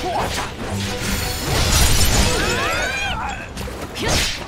破绽无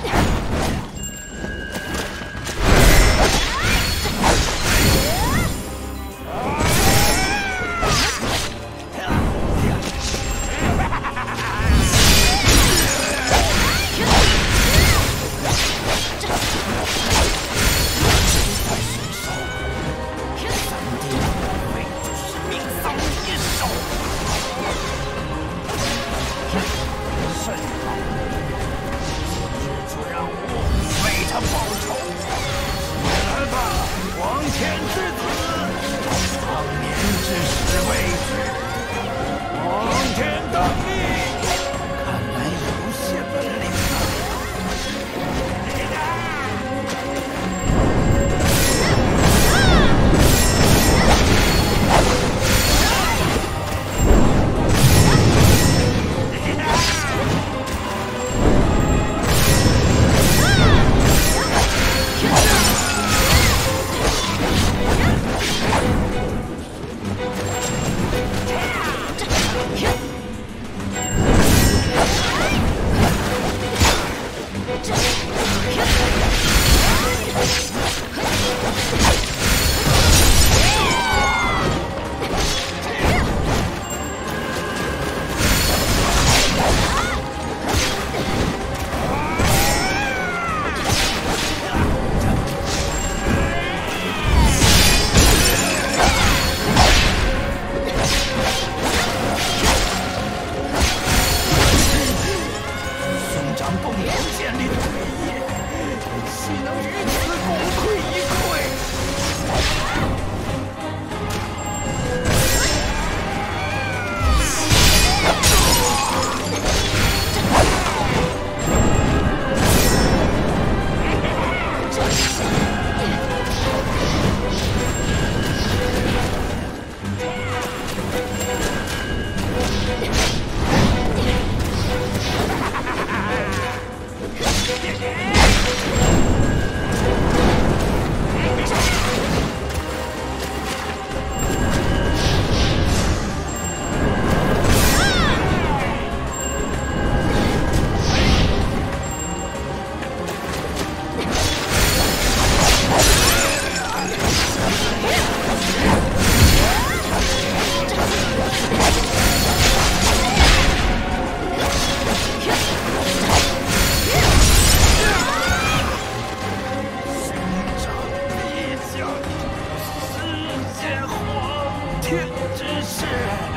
天之使。